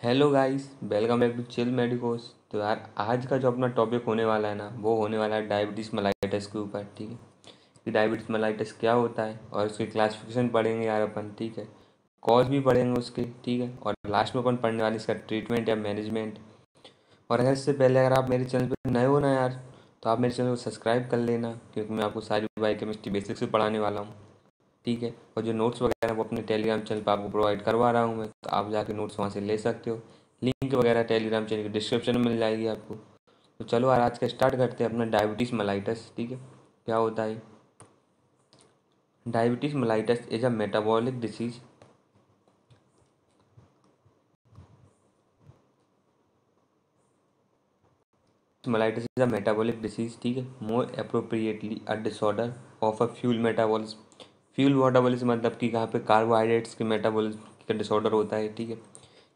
Hello guys welcome back to chill medicos तो यार, आज का जो अपना टॉपिक होने वाला है ना, वो होने वाला है डायबिटीज़ मलाइटिस के ऊपर, ठीक है? कि डायबिटीज़ मलाइटिस क्या होता है और उसकी क्लासिफिकेशन पढ़ेंगे यार अपन, ठीक है? कॉज भी पढ़ेंगे उसके, ठीक है? और लास्ट में अपन पढ़ने वाले इसका ट्रीटमेंट या मैनेजमेंट और अगर इससे पहले अगर आप मेरे चैनल पर नए हो ना यार तो आप मेरे चैनल को सब्सक्राइब कर लेना, क्योंकि मैं आपको सारी बायो केमिस्ट्री बेसिक्स भी पढ़ाने वाला हूँ। ठीक है? और जो नोट्स वगैरह वो अपने टेलीग्राम चैनल पर आपको प्रोवाइड करवा रहा हूँ मैं तो आप जाके नोट्स वहाँ से ले सकते हो। लिंक वगैरह टेलीग्राम चैनल की डिस्क्रिप्शन में मिल जाएगी आपको। तो चलो यार आज का स्टार्ट करते हैं अपना डायबिटीज़ मलाइटस ठीक है? क्या होता है? Diabetes mellitus is a metabolic disease mellitus is a metabolic disease ठीक है? More appropriately a disorder of a fuel metabolism fuel metabolism मतलब कि कहाँ पे कार्बोहाइड्रेट्स के मेटाबॉलिज्म का डिसऑर्डर होता है, ठीक है?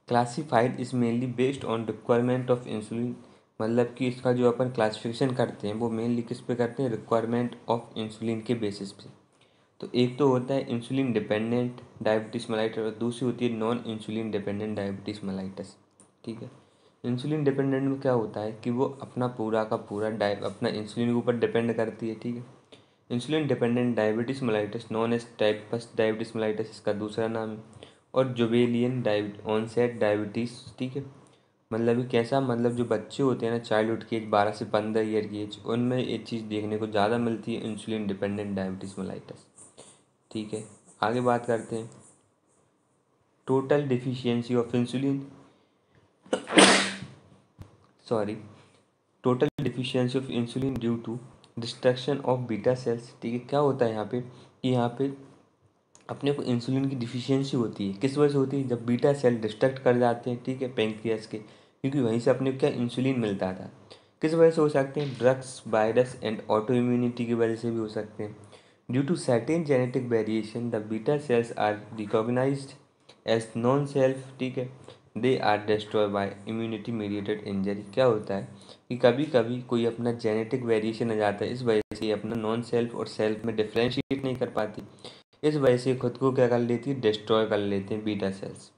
Classified is mainly based on requirement of insulin मतलब कि इसका जो अपन क्लासिफिकेशन करते हैं, वो मेनली किस पे करते हैं? रिक्वायरमेंट ऑफ़ इंसुलिन के बेसिस पे। तो एक तो होता है इंसुलिन डिपेंडेंट डायबिटीज़ मलाइटस और दूसरी होती है non insulin dependent diabetes mellitus ठीक है? इंसुलिन डिपेंडेंट में क्या होता है कि वो अपना पूरा का पूरा डाइ अपना इंसुलिन के ऊपर डिपेंड करती है, ठीक है? Insulin dependent diabetes mellitus non as types diabetes mellitus इसका दूसरा नाम है, और जुबेलियन डायबिट ऑनसेट डायबिटीज़ ठीक है? मतलब कैसा मतलब जो बच्चे होते हैं ना चाइल्डहुड की एज बारह से पंद्रह ईयर की एज उनमें एक चीज़ देखने को ज़्यादा मिलती है इंसुलिन डिपेंडेंट डायबिटीज़ मलाइटिस ठीक है? आगे बात करते हैं। Total deficiency of insulin sorry total deficiency of insulin due to destruction of beta cells ठीक है? क्या होता है यहाँ पे कि यहाँ पे अपने को इंसुलिन की डिफिशियंसी होती है। किस वजह से होती है? जब बीटा सेल डिस्ट्रक्ट कर जाते हैं, ठीक है पेंक्रियास के, क्योंकि वहीं से अपने क्या इंसुलिन मिलता था। किस वजह से हो सकते हैं? Drugs virus and auto immunity की वजह से भी हो सकते हैं। Due to certain genetic variation the beta cells are recognised as non self ठीक है? They are destroy by immunity mediated injury क्या होता है कि कभी कभी कोई अपना जेनेटिक वेरिएशन आ जाता है, इस वजह से अपना नॉन सेल्फ और सेल्फ में डिफ्रेंशिएट नहीं कर पाती। इस वजह से खुद को क्या कर लेती है डिस्ट्रॉय कर लेते हैं बीटा सेल्स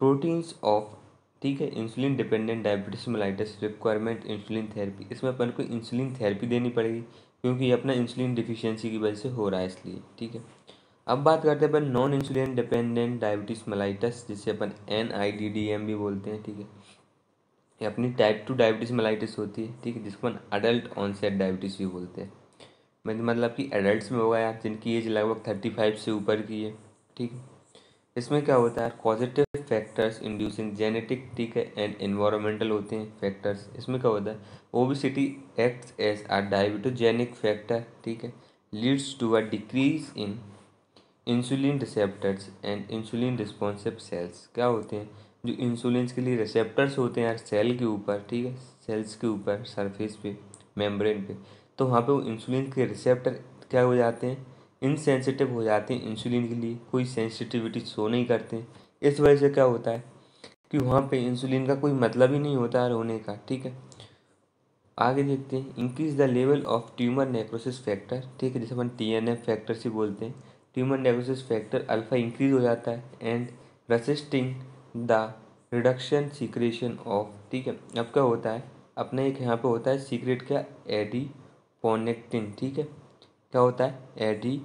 प्रोटीन्स ऑफ़ ठीक है insulin dependent diabetes mellitus requirement insulin therapy इसमें अपन को इंसुलिन थेरेपी देनी पड़ेगी, क्योंकि ये अपना इंसुलिन डिफिशियंसी की वजह से हो रहा है इसलिए, ठीक है। अब बात करते हैं अपन non insulin dependent diabetes mellitus जिसे अपन N I D D M भी बोलते हैं, ठीक है? ये अपनी टाइप टू डायबिटीज़ मलाइटिस होती है, ठीक है? जिसको अपन अडल्ट ऑनसेट डायबिटीज़ भी बोलते हैं। मतलब कि एडल्ट में होगा यार, जिनकी एज लगभग थर्टी फाइव से ऊपर की है, ठीक है? इसमें क्या होता है पॉजिटिव फैक्टर्स इंड्यूसिंग जेनेटिक ठीक है एंड इन्वायरमेंटल होते हैं फैक्टर्स इसमें क्या होता है obesity acts as a diabetogenic factor ठीक है? Leads to a decrease in insulin receptors and insulin responsive cells क्या होते हैं? जो इंसुलिन के लिए रिसेप्टर्स होते हैं यार सेल के ऊपर, ठीक है? सेल्स के ऊपर सरफेस पे मेम्ब्रेन पे। तो वहाँ पे वो इंसुलिन के रिसेप्टर क्या हो जाते हैं? इनसेंसिटिव हो जाते हैं इंसुलिन के लिए, कोई सेंसिटिविटी शो नहीं करते इस वजह से क्या होता है कि वहाँ पे इंसुलिन का कोई मतलब ही नहीं होता है का, ठीक है? आगे देखते हैं increase the level of tumour necrosis factor ठीक है? जैसे अपन टी एन एफ़ फैक्टर से बोलते हैं। Tumour necrosis factor alpha increase हो जाता है and resisting the reduction secretion of ठीक है? अब क्या होता है? अपना एक यहाँ पे होता है सीक्रेट क्या? एडी पोनेक्टिन ठीक है? क्या होता है? एडी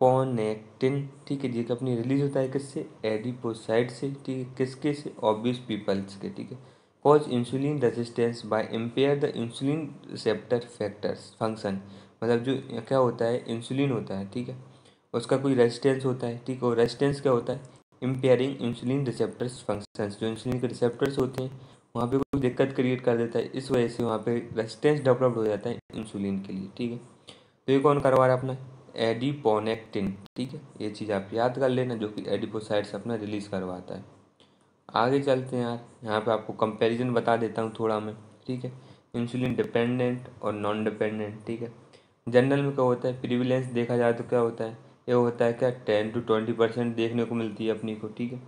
पोनेक्टिन ठीक है? जी अपनी रिलीज़ होता है किससे? एडिपोसाइड से, ठीक है? किसके से? ऑब्वियस पीपल्स के, ठीक है? Cause insulin resistance by impair the insulin receptor factors function मतलब जो क्या होता है? इंसुलिन होता है, ठीक है? उसका कोई रेजिस्टेंस होता है, ठीक है? रेजिस्टेंस क्या होता है? इम्पेयरिंग इंसुलिन रिसेप्टर्स फ़ंक्शंस जो इंसुलिन के रिसेप्टर्स होते हैं, वहाँ पे कोई दिक्कत क्रिएट कर देता है, इस वजह से वहाँ पे रेजिस्टेंस डेवलप्ड हो जाता है इंसुलिन के लिए, ठीक है? तो ये कौन करवा रहा है अपना? एडिपोनेक्टिन ठीक है? ये चीज़ आप याद कर लेना, जो कि एडिपोसाइड्स अपना रिलीज़ करवाता है। आगे चलते हैं यार, यहाँ पे आपको कंपैरिजन बता देता हूँ थोड़ा मैं, ठीक है? इंसुलिन डिपेंडेंट और नॉन डिपेंडेंट ठीक है? जनरल में क्या होता है? प्रिविलेंस देखा जाए तो क्या होता है? ये होता है क्या टेन टू ट्वेंटी परसेंट देखने को मिलती है अपनी को, ठीक है?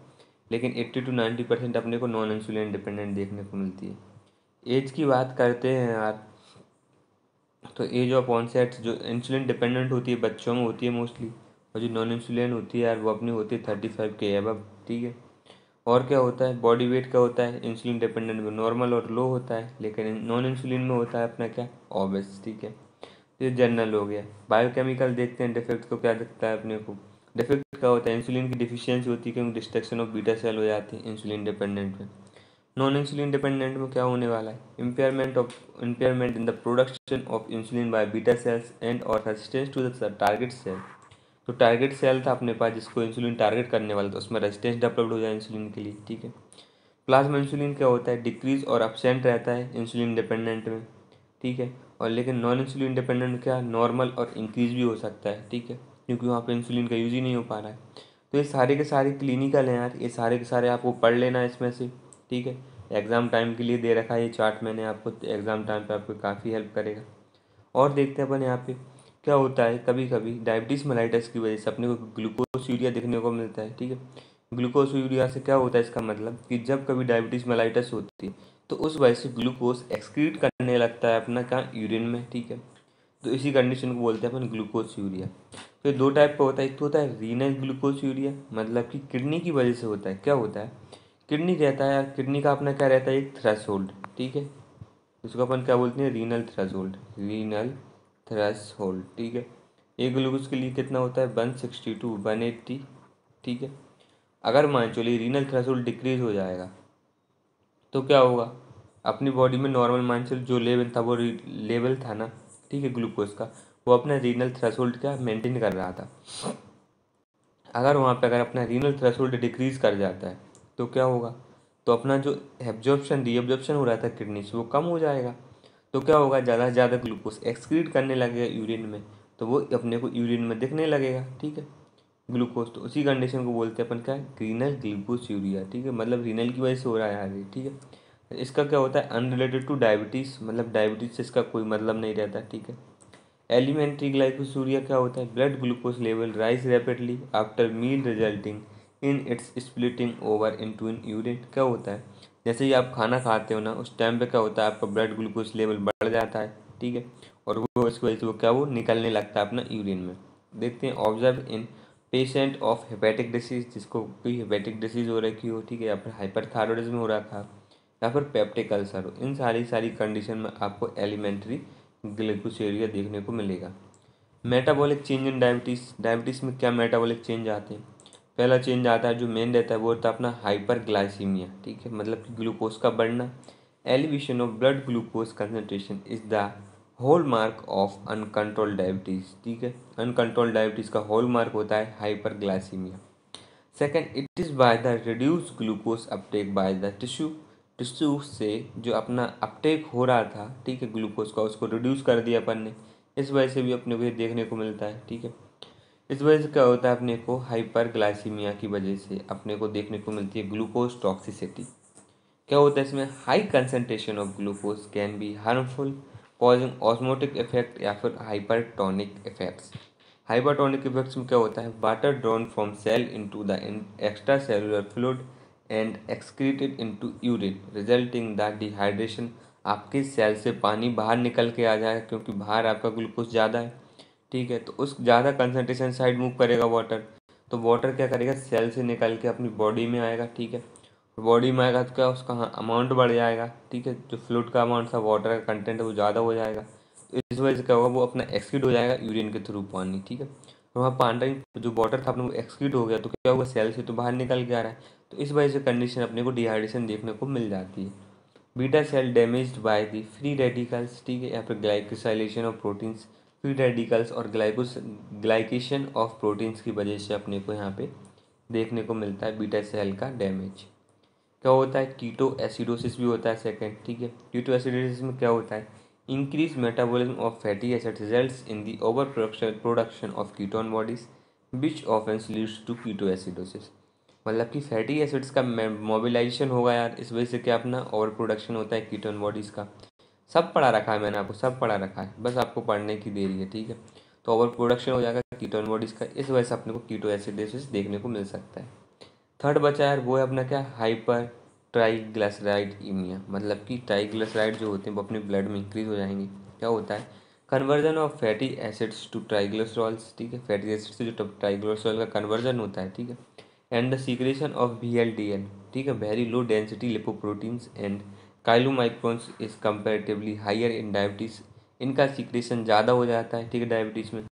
लेकिन एट्टी टू नाइन्टी परसेंट अपने को नॉन इंसुलिन डिपेंडेंट देखने को मिलती है। एज की बात करते हैं यार तो एज ऑफ़ ऑनसेट जो इंसुलिन डिपेंडेंट होती है, बच्चों में होती है मोस्टली और जो नॉन इंसुलिन होती है यार, वो अपनी होती है थर्टी फाइव के अब ठीक है? और क्या होता है? बॉडी वेट क्या होता है? इंसुलिन डिपेंडेंट में नॉर्मल और लो होता है, लेकिन नॉन इंसुलिन में होता है अपना क्या? ऑबियस ठीक है? ये जनरल हो गया। बायोकेमिकल देखते हैं डिफेक्ट को क्या दिखता है अपने को। डिफेक्ट क्या होता है? इंसुलिन की डिफिशियंसी होती है क्योंकि डिस्ट्रक्शन ऑफ़ बीटा सेल हो जाती है इंसुलिन डिपेंडेंट में। नॉन इंसुलिन डिपेंडेंट में क्या होने वाला है? Impairment of impairment in the production of insulin by beta cells and और resistance to the target cell तो टारगेट सेल था अपने पास, जिसको इंसुलिन टारगेट करने वाला था, उसमें रेजिस्टेंस डेवलप्ड हो जाए इंसुलिन के लिए, ठीक है? प्लाज्मा इंसुलिन क्या होता है? डिक्रीज और अपसेंट रहता है इंसुलिन डिपेंडेंट में, ठीक है? और लेकिन नॉन इंसुलिन डिपेंडेंट क्या नॉर्मल और इंक्रीज भी हो सकता है, ठीक है? क्योंकि वहाँ पे इंसुलिन का यूज़ ही नहीं हो पा रहा है। तो ये सारे के सारे क्लिनिकल हैं यार, ये सारे के सारे आपको पढ़ लेना है इसमें से, ठीक है? एग्ज़ाम टाइम के लिए दे रखा है ये चार्ट मैंने आपको एग्ज़ाम टाइम पे आपको काफ़ी हेल्प करेगा। और देखते हैं अपन यहाँ पे, क्या होता है कभी कभी डायबिटीज़ मलाइटस की वजह से अपने को ग्लूकोज यूरिया देखने को मिलता है, ठीक है? ग्लूकोज यूरिया से क्या होता है इसका मतलब कि जब कभी डायबिटीज़ मलाइटस होती है तो उस वजह से ग्लूकोज एक्सक्रीट करने लगता है अपना कहाँ यूरिन में, ठीक है? तो इसी कंडीशन को बोलते हैं अपन ग्लूकोज यूरिया। ये दो टाइप का होता है, एक तो होता है रीनल ग्लूकोज यूरिया मतलब कि किडनी की वजह से होता है। क्या होता है? किडनी कहता है, किडनी का अपना क्या रहता है? एक थ्रेस ठीक है? इसको अपन क्या बोलते हैं? रीनल थ्रेस रीनल थ्रेस ठीक है? एक ग्लूकोज के लिए कितना होता है? One sixty two one eighty ठीक है? अगर मान चलिए रीनल थ्रेस डिक्रीज हो जाएगा तो क्या होगा? अपनी बॉडी में नॉर्मल मान चल जो लेवल था, वो लेवल था ना, ठीक है ग्लूकोज का, वो अपना रीनल थ्रेसोल्ड क्या मेंटेन कर रहा था। अगर वहाँ पे अगर अपना रीनल थ्रेसोल्ड डिक्रीज कर जाता है तो क्या होगा? तो अपना जो एब्जॉर्प्शन रीअब्जॉर्प्शन हो रहा था किडनी से, वो कम हो जाएगा। तो क्या होगा? ज़्यादा से ज़्यादा ग्लूकोज एक्सक्रीट करने लगेगा यूरिन में तो वो अपने को यूरिन में दिखने लगेगा, ठीक है। ग्लूकोज तो उसी कंडीशन को बोलते हैं अपन क्या रीनल ग्लूकोज यूरिया ठीक है? मतलब रीनल की वजह से हो रहा है आगे, ठीक है? इसका क्या होता है? अनरिलेटेड टू डायबिटीज़ मतलब डायबिटीज़ से इसका कोई मतलब नहीं रहता, ठीक है? एलिमेंट्री ग्लाइकोसूरिया क्या होता है? Blood glucose level rise rapidly after meal resulting in its splitting over in to in urine क्या होता है? जैसे ही आप खाना खाते हो ना, उस टाइम पे क्या होता है? आपका ब्लड ग्लूकोज लेवल बढ़ जाता है, ठीक है? और वो इसकी वजह से वो क्या? वो निकलने लगता है अपना यूरिन में। देखते हैं observe in patient of hepatic disease जिसको कोई हेपेटिक डिसीज हो रखी हो, ठीक है, या फिर हाइपर थायरॉयडिज्म हो रहा था या फिर पेप्टिक अल्सर हो इन सारी सारी कंडीशन में आपको एलिमेंट्री ग्लूकोसेरिया देखने को मिलेगा। Metabolic change in diabetes diabetes में क्या मेटाबॉलिक चेंज आते हैं? पहला चेंज आता है जो मेन रहता है, वो होता है अपना हाइपर ग्लाइसीमिया ठीक है मतलब कि ग्लूकोज का बढ़ना। Elevation of blood glucose concentration is the hallmark of uncontrol diabetes ठीक है? अनकंट्रोल डायबिटीज़ का होल मार्क होता है hyperglycaemia second it is by the reduce glucose uptake by the tissue tissue से जो अपना अपटेक हो रहा था, ठीक है ग्लूकोज का, उसको रिड्यूस कर दिया अपन ने। इस वजह से भी अपने को ये देखने को मिलता है, ठीक है? इस वजह से क्या होता है अपने को? हाइपर ग्लाइसीमिया की वजह से अपने को देखने को मिलती है ग्लूकोज टॉक्सिसिटी क्या होता है इसमें? High concentration of glucose can be harmful causing osmotic effect या फिर हाइपरटोनिक इफेक्ट्स हाइपरटोनिक इफेक्ट्स में क्या होता है? Water drawn from cell into the extra cellular fluid and excreted into urine resulting the dehydration आपके सेल से पानी बाहर निकल के आ जाए, क्योंकि बाहर आपका ग्लूकोज ज़्यादा है। ठीक है तो उस ज़्यादा कंसनट्रेशन साइड मूव करेगा वाटर तो वाटर क्या करेगा? सेल से निकल के अपनी बॉडी में आएगा, ठीक है। बॉडी में आएगा तो क्या उसका अमाउंट बढ़ जाएगा? ठीक है, जो फ्लूड का अमाउंट था वाटर का कंटेंट है, वो ज़्यादा हो जाएगा। तो इस वजह से क्या होगा, वो अपना एक्सक्रीट हो जाएगा यूरिन के थ्रू पानी, ठीक है? तो वहाँ पानी जो वाटर था अपने वो एक्सक्रीट हो गया तो क्या होगा सेल से तो बाहर निकल के आ रहा है। तो इस वजह से कंडीशन अपने को डिहाइड्रेशन देखने को मिल जाती है। Beta cell damage by the free radicals ठीक है, या फिर glycosylation of proteins free radicals और ग्लाइकोस ग्लाइकेशन ऑफ़ प्रोटीन्स की वजह से अपने को यहाँ पे देखने को मिलता है बीटा सेल का डैमेज क्या होता है? कीटो एसिडोसिस भी होता है सेकेंड ठीक है? कीटो एसिडोसिस में क्या होता है? Increase metabolism of fatty acid result in the over production production of ketone bodies which offence leads to ketoacidosis. मतलब कि फैटी एसिड्स का मोबिलाइजेशन होगा यार, इस वजह से क्या अपना ओवर प्रोडक्शन होता है कीटोन बॉडीज़ का। सब पढ़ा रखा है मैंने आपको, सब पढ़ा रखा है, बस आपको पढ़ने की देरी है, ठीक है? तो ओवर प्रोडक्शन हो जाएगा कीटोन बॉडीज़ का, इस वजह से अपने को कीटो एसिडोसिस देखने को मिल सकता है। थर्ड बचा है वो है अपना क्या? हाइपर ट्राईग्लिसराइड इमिया मतलब कि ट्राईग्लिसराइड जो होते हैं, वो अपने ब्लड में इंक्रीज हो जाएँगे। क्या होता है? Conversion of fatty acids to triglycerols ठीक है? फैटी एसिड से जो ट्राइग्लिसरॉल का कन्वर्जन होता है, ठीक है? And the secretion of V L D L ठीक है? Very low density lipoproteins and chylomicrons is comparatively higher in diabetes इनका सीक्रेशन ज़्यादा हो जाता है, ठीक है? डायबिटीज़ में।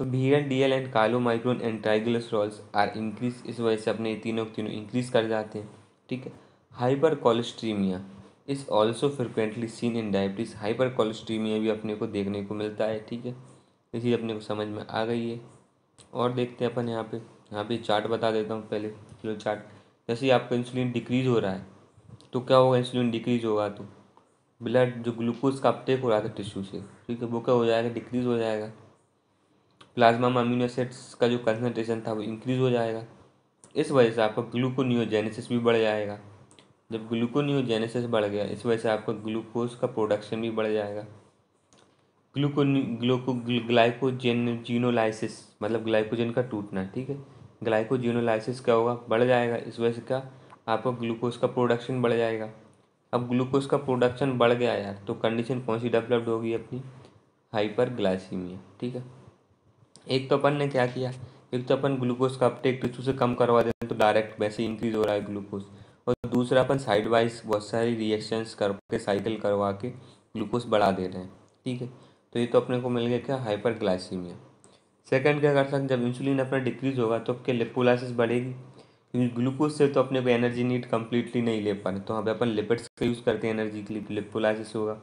तो V L D L and chylomicron and triglycerols are increase इस वजह से अपने तीनों तीनों इंक्रीज कर जाते हैं, ठीक है? Hypercholesterolaemia is also frequently seen in diabetes hypercholesterolaemia भी अपने को देखने को मिलता है, ठीक है? इसी अपने को समझ में आ गई है। और देखते हैं अपन यहाँ पे यहाँ पे चार्ट बता देता हूँ पहले फ्लो चार्ट जैसे ही आपका इंसुलिन डिक्रीज हो रहा है तो क्या होगा इंसुलिन डिक्रीज होगा तो? ब्लड जो ग्लूकोज का अपटेक हो रहा था टिश्यू से, ठीक है? वो क्या हो जाएगा? डिक्रीज हो जाएगा। प्लाज्मा में अमीनो एसिड्स का जो कंसनट्रेशन था वो इंक्रीज हो जाएगा। इस वजह से आपका ग्लूकोनियोजेनेसिस भी बढ़ जाएगा। जब ग्लूकोनियोजेनेसिस बढ़ गया, इस वजह से आपका ग्लूकोज का प्रोडक्शन भी बढ़ जाएगा। ग्लूकोन ग्लूको ग्लाइकोजेन जीनोलाइसिस मतलब ग्लाइकोजन का टूटना, ठीक है? ग्लाइकोजीनोलाइसिस क्या होगा? बढ़ जाएगा। इस वजह से क्या? आपका ग्लूकोज का प्रोडक्शन बढ़ जाएगा। अब ग्लूकोज का प्रोडक्शन बढ़ गया यार तो कंडीशन कौन सी डेवलप्ड होगी अपनी? हाइपर ग्लाइसीमिया ठीक है? एक तो अपन ने क्या किया? एक तो अपन ग्लूकोज का अपटेक टिश्यू से कम करवा देते हैं तो डायरेक्ट वैसे इंक्रीज हो रहा है ग्लूकोज और दूसरा अपन साइड वाइज बहुत सारी रिएक्शंस करके साइकिल करवा के ग्लूकोज बढ़ा दे रहे हैं, ठीक है? तो ये तो अपने को मिल गया क्या? हाइपर ग्लाइसीमिया सेकेंड क्या कर सकते जब इंसुलिन अपना डिक्रीज होगा तो आपके लिपोलाइसिस बढ़ेगी? क्योंकि ग्लूकोज से तो अपने को एनर्जी नीड कम्प्लीटली नहीं ले पा रहे तो पे अपन लिपिड्स का यूज़ करते हैं एनर्जी के लिए लिपोलाइसिस होगा.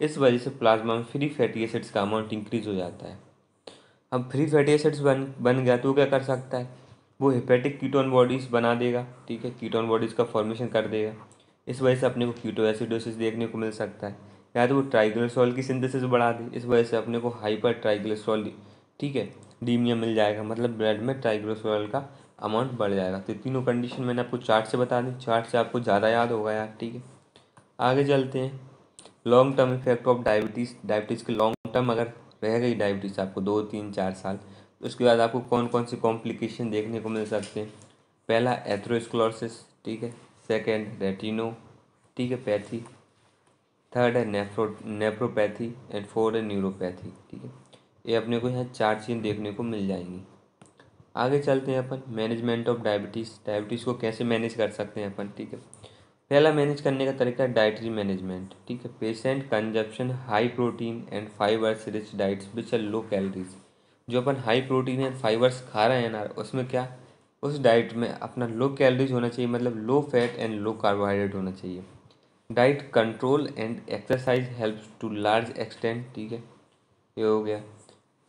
इस वजह से प्लाज्मा में फ्री फैटी एसिड्स का अमाउंट इंक्रीज हो जाता है. अब फ्री फैटी एसिड्स बन बन गया तो क्या कर सकता है? वो हेपेटिक कीटोन बॉडीज़ बना देगा, ठीक है? कीटोन बॉडीज़ का फॉर्मेशन कर देगा। इस वजह से अपने को कीटो एसिडोसिस देखने को मिल सकता है। या तो वो ट्राइग्लिसरॉल की सिंथेसिस बढ़ा दे, इस वजह से अपने को हाइपर ट्राइग्लिसरॉल ठीक है? डीमिया मिल जाएगा मतलब ब्लड में ट्राइग्लिसरॉल का अमाउंट बढ़ जाएगा। तो तीनों कंडीशन मैंने आपको चार्ट से बता दी। चार्ट से आपको ज़्यादा याद होगा यार, ठीक है? आगे चलते हैं। Long term effect of diabetes diabetes के लॉन्ग टर्म अगर रह गई डायबिटीज़ आपको दो, तीन, चार साल। उसके बाद आपको कौन कौन सी कॉम्प्लिकेशन देखने को मिल सकते हैं? पहला एथ्रोस्क्लोसिस ठीक है। सेकेंड रेटिनो ठीक है पैथी थर्ड है नेफ्रो नेफ्रोपैथी एंड फोर्थ है न्यूरोपैथी ठीक है। ये अपने को यहाँ चार चीज़ देखने को मिल जाएँगी। आगे चलते हैं अपन मैनेजमेंट ऑफ़ डायबिटीज़ डायबिटीज़ को कैसे मैनेज कर सकते हैं अपन, ठीक है। पहला मैनेज करने का तरीका डाइटरी मैनेजमेंट ठीक है? Patient consumption high protein and fibres rich diets which are low calories जो अपन हाई प्रोटीन एंड फाइबर्स खा रहे हैं ना, उसमें क्या? उस डाइट में अपना लो कैलोरीज होना चाहिए मतलब low fat and low carbohydrate होना चाहिए। Diet control and exercise help to large extent ठीक है? ये हो गया।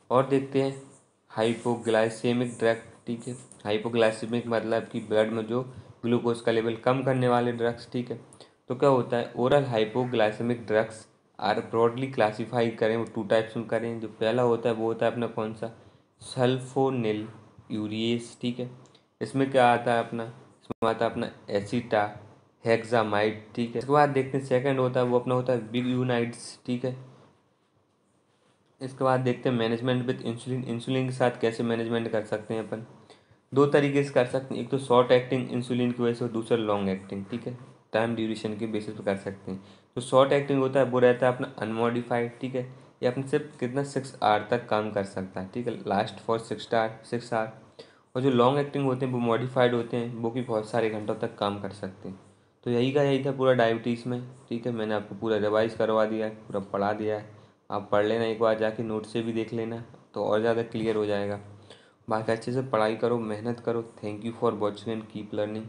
और देखते हैं हाइपोग्लाइसेमिक ड्रग ठीक है? हाइपोग्लाइसेमिक मतलब कि ब्लड में जो ग्लूकोज का लेवल कम करने वाले ड्रग्स, ठीक है? तो क्या होता है, oral hypoglycaemic drugs are broadly classify करें, वो टू टाइप्स में करें। जो पहला होता है, वो होता है अपना कौन सा? सल्फोनिल यूरियस ठीक है? इसमें क्या आता है अपना? इसमें आता है अपना एसिटा हेक्सामाइड ठीक है? इसके बाद देखते हैं सेकंड होता है, वो अपना होता है बिग यूनाइट्स ठीक है? इसके बाद देखते हैं मैनेजमेंट विद इंसुलिन इंसुलिन के साथ कैसे मैनेजमेंट कर सकते हैं अपन? दो तरीके से कर सकते हैं। एक तो शॉर्ट एक्टिंग इंसुलिन की वजह से, और दूसरा लॉन्ग एक्टिंग ठीक है? टाइम ड्यूरेशन के बेसिस पर कर सकते हैं। तो शॉर्ट एक्टिंग होता है, वो रहता है अपना अनमोडिफाइड ठीक है? ये अपने सिर्फ़ कितना सिक्स आर तक काम कर सकता है, ठीक है? Last for six hour six hour और जो लॉन्ग एक्टिंग होते हैं, वो मॉडिफाइड होते हैं, वो भी बहुत सारे घंटों तक काम कर सकते हैं। तो यही का यही था पूरा डायबिटीज़ में, ठीक है? मैंने आपको पूरा रिवाइज करवा दिया है, पूरा पढ़ा दिया है। आप पढ़ लेना एक बार जाके नोट से भी देख लेना तो और ज़्यादा क्लियर हो जाएगा। बाकी अच्छे से पढ़ाई करो मेहनत करो thank you for watching and keep learning